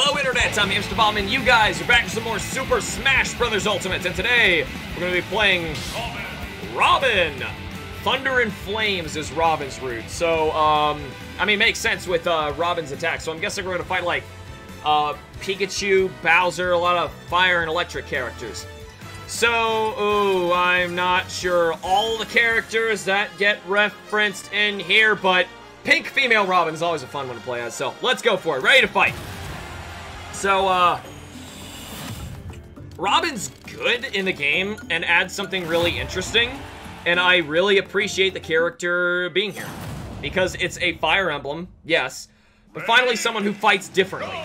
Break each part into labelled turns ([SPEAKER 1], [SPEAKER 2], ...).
[SPEAKER 1] Hello, Internet. I'm Mr. Bomb, and you guys are back with some more Super Smash Brothers Ultimate. And today, we're going to be playing Robin. Thunder and Flames is Robin's route. So, um, I mean, makes sense with uh, Robin's attack. So I'm guessing we're going to fight, like, uh, Pikachu, Bowser, a lot of fire and electric characters. So, ooh, I'm not sure all the characters that get referenced in here, but pink female Robin is always a fun one to play as, so let's go for it. Ready to fight. So, uh, Robin's good in the game and adds something really interesting, and I really appreciate the character being here. Because it's a Fire Emblem, yes, but finally someone who fights differently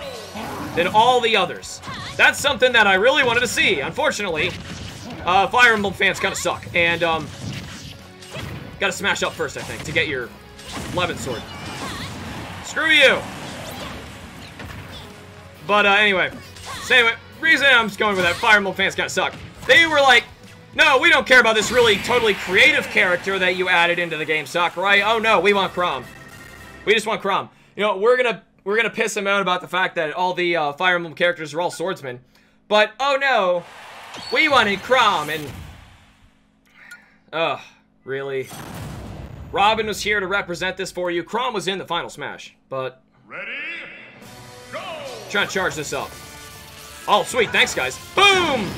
[SPEAKER 1] than all the others. That's something that I really wanted to see. Unfortunately, uh, Fire Emblem fans kind of suck. And, um, gotta smash up first, I think, to get your Levin Sword. Screw you! But, uh, anyway. So anyway, reason I'm just going with that, Fire Emblem fans kind of suck. They were like, no, we don't care about this really totally creative character that you added into the game, Sakurai. Oh no, we want Chrom. We just want Chrom. You know, we're gonna we're gonna piss him out about the fact that all the uh, Fire Emblem characters are all swordsmen. But, oh no, we wanted Chrom and... Ugh, really? Robin was here to represent this for you. Chrom was in the final smash, but...
[SPEAKER 2] Ready?
[SPEAKER 1] Trying to charge this up. Oh, sweet. Thanks, guys. Boom!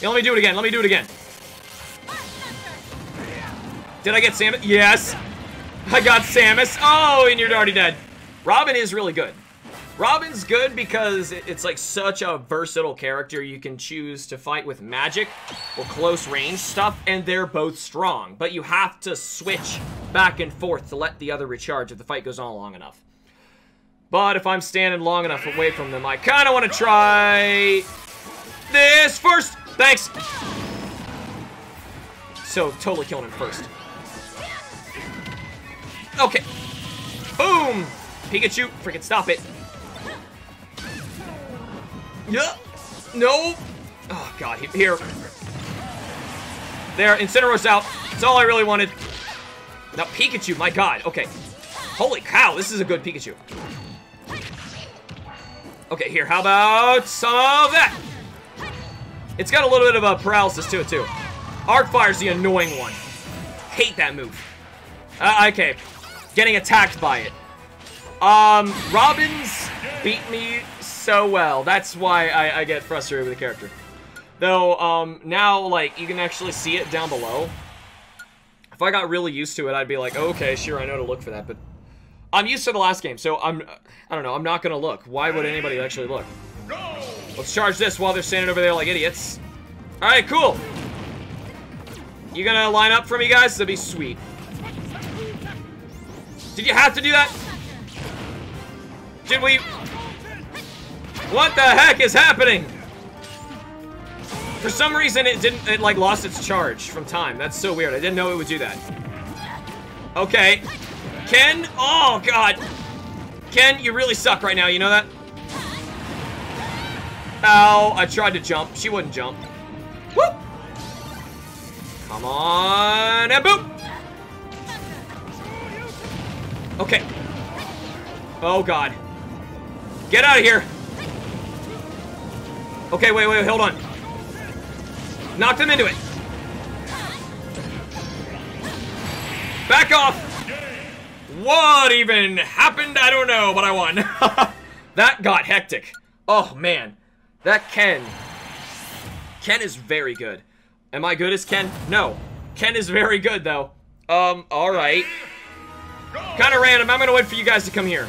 [SPEAKER 1] Yeah, let me do it again. Let me do it again. Did I get Samus? Yes. I got Samus. Oh, and you're already dead. Robin is really good. Robin's good because it's like such a versatile character. You can choose to fight with magic or close range stuff, and they're both strong. But you have to switch back and forth to let the other recharge if the fight goes on long enough. But if I'm standing long enough away from them, I kind of want to try this first. Thanks. So, totally killing him first. Okay. Boom. Pikachu, freaking stop it. Yeah. No. Oh, God. Here. There. Incineroar's out. That's all I really wanted. Now, Pikachu. My God. Okay. Holy cow. This is a good Pikachu. Okay, here. How about some of that? It's got a little bit of a paralysis to it, too. Arc Fire's the annoying one. Hate that move. Uh, okay. Getting attacked by it. Um, Robin's beat me so well. That's why I, I get frustrated with the character. Though, um, now, like, you can actually see it down below. If I got really used to it, I'd be like, okay, sure, I know to look for that, but I'm used to the last game, so I'm, I don't know, I'm not gonna look. Why would anybody actually look? Let's charge this while they're standing over there like idiots. Alright, cool. You gonna line up for me, guys? That'd be sweet. Did you have to do that? Did we... What the heck is happening? For some reason, it didn't, it like lost its charge from time. That's so weird. I didn't know it would do that. Okay. Ken? Oh, God. Ken, you really suck right now. You know that? Ow. I tried to jump. She wouldn't jump. Whoop. Come on. And boop. Okay. Oh, God. Get out of here. Okay, wait, wait, hold on. Knock them into it. Back off. What even happened? I don't know, but I won. that got hectic. Oh, man. That Ken. Ken is very good. Am I good as Ken? No. Ken is very good, though. Um, alright. Kind of random. I'm gonna wait for you guys to come here.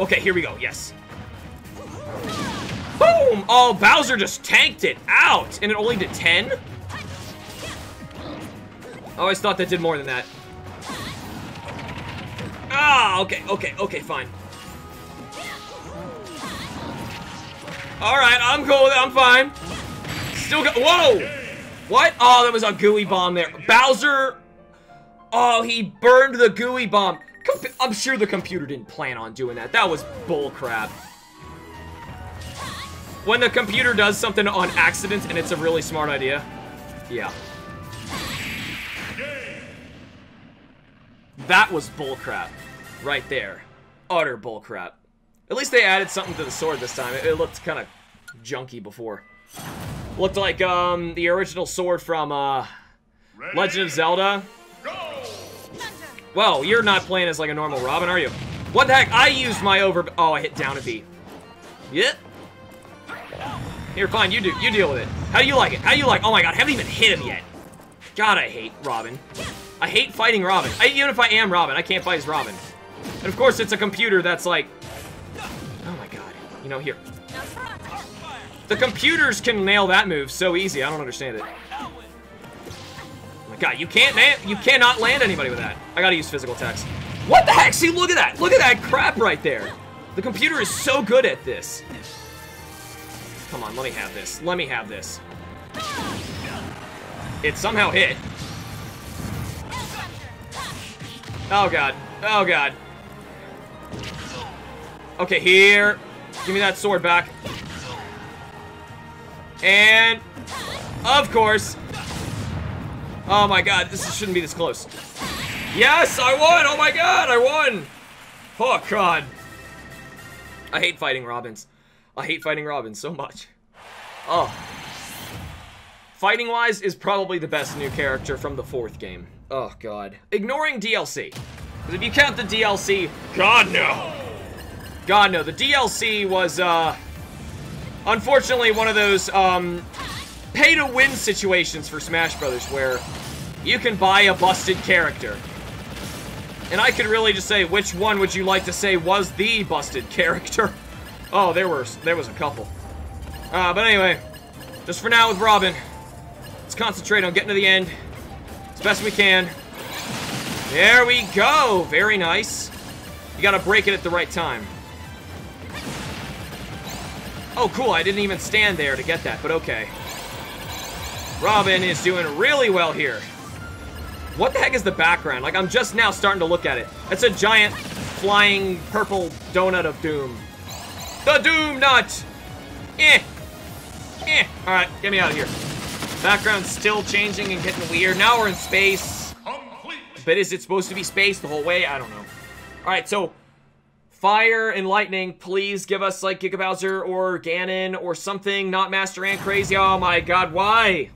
[SPEAKER 1] Okay, here we go. Yes. Boom! Oh, Bowser just tanked it out, and it only did 10? I always thought that did more than that. Ah, okay, okay, okay, fine. Alright, I'm cool with it, I'm fine. Still got- Whoa! What? Oh, that was a gooey bomb there. Bowser... Oh, he burned the gooey bomb. Com I'm sure the computer didn't plan on doing that. That was bullcrap. When the computer does something on accident and it's a really smart idea. Yeah. That was bullcrap. Right there. Utter bullcrap. At least they added something to the sword this time. It, it looked kind of junky before. Looked like um, the original sword from uh, Legend of Zelda. Well, you're not playing as like a normal Robin, are you? What the heck? I used my over... Oh, I hit down a B. Yep. Here, fine. You do. You deal with it. How do you like it? How do you like... Oh my god, I haven't even hit him yet. God, I hate Robin. I hate fighting Robin. I, even if I am Robin, I can't fight as Robin. And of course, it's a computer that's like... Oh my god. You know, here. The computers can nail that move so easy. I don't understand it. Oh my god, you can't you cannot land anybody with that. I gotta use physical attacks. What the heck? See, look at that. Look at that crap right there. The computer is so good at this. Come on, let me have this. Let me have this. It somehow hit. Oh god. Oh god. Okay, here. Give me that sword back. And of course. Oh my god, this shouldn't be this close. Yes, I won! Oh my god, I won! Oh god. I hate fighting Robins. I hate fighting Robins so much. Oh. Fighting wise is probably the best new character from the fourth game. Oh god. Ignoring DLC. Because if you count the DLC, god no. God no, the DLC was uh unfortunately one of those um pay to win situations for Smash Brothers where you can buy a busted character. And I could really just say which one would you like to say was the busted character? Oh, there were there was a couple. Uh, but anyway, just for now with Robin, let's concentrate on getting to the end as best we can. There we go. Very nice. You gotta break it at the right time. Oh, cool. I didn't even stand there to get that, but okay. Robin is doing really well here. What the heck is the background? Like, I'm just now starting to look at it. It's a giant flying purple donut of doom. The Doom Nut! Eh. Eh. Alright, get me out of here. Background's still changing and getting weird. Now we're in space. But is it supposed to be space the whole way? I don't know. Alright, so Fire and Lightning, please give us like Giga Bowser or Ganon or something, not Master Ant Crazy. Oh my god, why?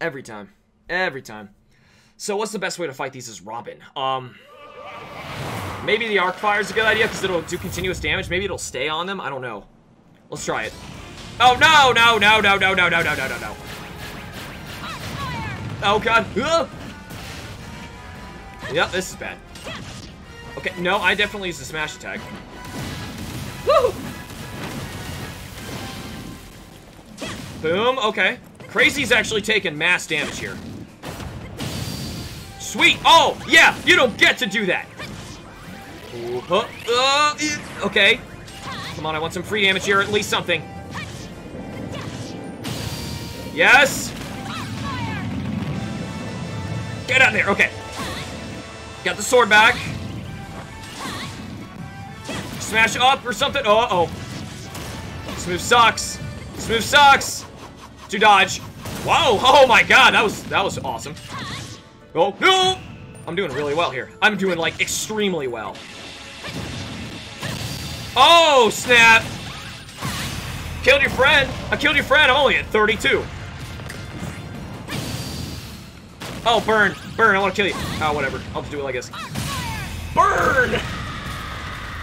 [SPEAKER 1] Every time. Every time. So what's the best way to fight these as Robin? Um, maybe the Arc Fire is a good idea because it'll do continuous damage. Maybe it'll stay on them. I don't know. Let's try it. Oh no, no, no, no, no, no, no, no, no, no, no. Oh god. Ugh. Yep, this is bad. Okay, no, I definitely use the smash attack. Woo! Boom, okay. Crazy's actually taking mass damage here. Sweet! Oh, yeah! You don't get to do that! Ooh, uh, uh, okay. Come on, I want some free damage here, at least something. Yes! Get out of there, okay. Got the sword back. Smash up or something. Oh, uh oh. This move sucks. This move sucks. To dodge. Whoa! Oh my god, that was that was awesome. Oh no! I'm doing really well here. I'm doing like extremely well. Oh snap! Killed your friend. I killed your friend. I'm only at 32. Oh, burn. Burn, I want to kill you. Oh, whatever. I'll just do it like this. Burn!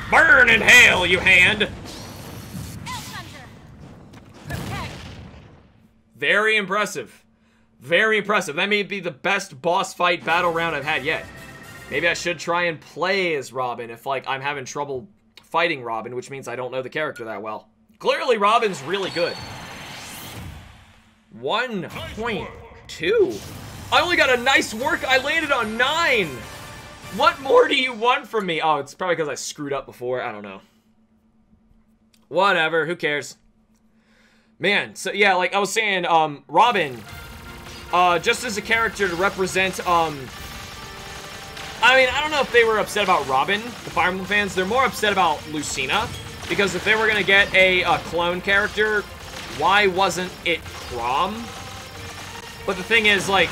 [SPEAKER 1] Burn in hell, you hand! Very impressive. Very impressive. That may be the best boss fight battle round I've had yet. Maybe I should try and play as Robin if, like, I'm having trouble fighting Robin, which means I don't know the character that well. Clearly, Robin's really good. 1.2. I only got a nice work. I landed on 9. What more do you want from me? Oh, it's probably because I screwed up before. I don't know. Whatever. Who cares? Man, so yeah, like I was saying, um, Robin, uh, just as a character to represent, um, I mean, I don't know if they were upset about Robin, the Fire Emblem fans. They're more upset about Lucina, because if they were gonna get a, a clone character, why wasn't it Chrom? But the thing is, like,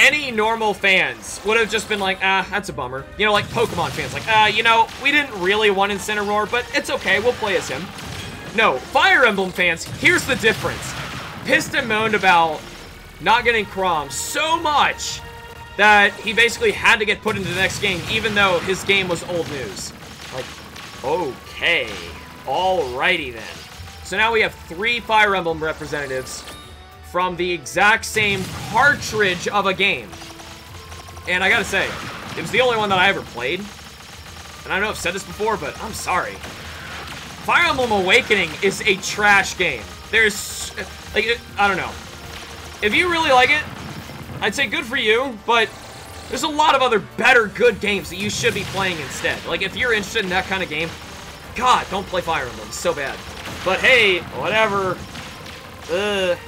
[SPEAKER 1] any normal fans would have just been like, ah, that's a bummer. You know, like Pokemon fans, like, ah, you know, we didn't really want Incineroar, but it's okay, we'll play as him. No, Fire Emblem fans, here's the difference. Pissed and moaned about not getting Chrom so much that he basically had to get put into the next game, even though his game was old news. Like, okay, alrighty then. So now we have three Fire Emblem representatives from the exact same cartridge of a game. And I gotta say, it was the only one that I ever played. And I know I've said this before, but I'm sorry. Fire Emblem Awakening is a trash game. There's, like, I don't know. If you really like it, I'd say good for you, but there's a lot of other better good games that you should be playing instead. Like, if you're interested in that kind of game, God, don't play Fire Emblem. It's so bad. But hey, whatever. Ugh.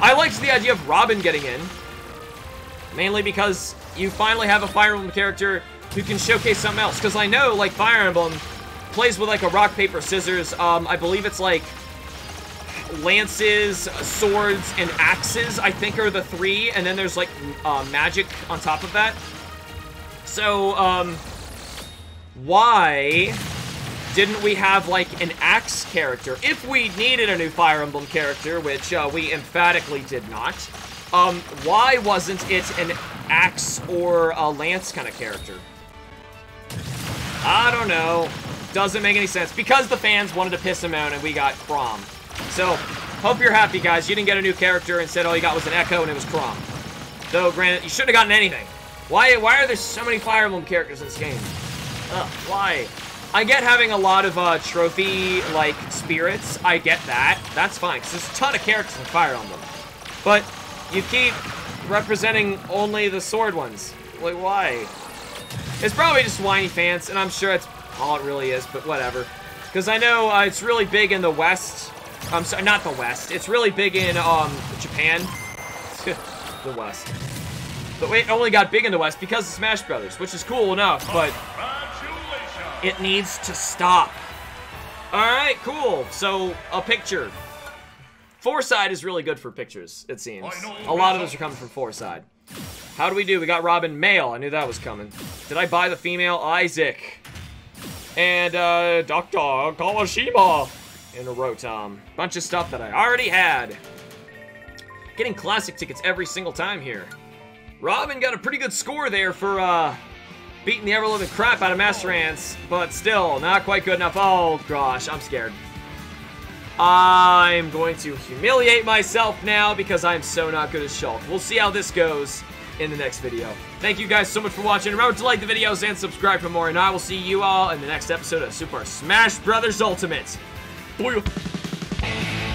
[SPEAKER 1] I liked the idea of Robin getting in. Mainly because you finally have a Fire Emblem character who can showcase something else. Because I know, like, Fire Emblem plays with, like, a rock, paper, scissors. Um, I believe it's, like, lances, swords, and axes, I think, are the three. And then there's, like, uh, magic on top of that. So, um, why didn't we have, like, an axe character? If we needed a new Fire Emblem character, which uh, we emphatically did not, um, why wasn't it an axe or a lance kind of character? I don't know. Doesn't make any sense. Because the fans wanted to piss him out and we got Chrom. So, hope you're happy, guys. You didn't get a new character. Instead, all you got was an Echo and it was Chrom. Though, granted, you shouldn't have gotten anything. Why, why are there so many Fire Emblem characters in this game? Ugh, why? I get having a lot of uh, trophy, like, spirits. I get that. That's fine, because there's a ton of characters in Fire Emblem. But you keep representing only the sword ones. Like, why? It's probably just whiny fans, and I'm sure it's all it really is, but whatever. Because I know uh, it's really big in the West. I'm sorry, not the West. It's really big in um, Japan. the West. But it only got big in the West because of Smash Brothers, which is cool enough, but it needs to stop. Alright, cool. So, a picture. Fourside is really good for pictures, it seems. A lot of those are coming from Fourside. How do we do? We got Robin male. I knew that was coming. Did I buy the female? Isaac. And, uh, Dr. Kawashima in a Rotom. Bunch of stuff that I already had. Getting classic tickets every single time here. Robin got a pretty good score there for, uh, beating the ever-living crap out of Masterance, but still, not quite good enough. Oh, gosh, I'm scared. I'm going to humiliate myself now because I'm so not good at Shulk. We'll see how this goes in the next video. Thank you guys so much for watching. Remember to like the videos and subscribe for more, and I will see you all in the next episode of Super Smash Bros. Ultimate. Booyah!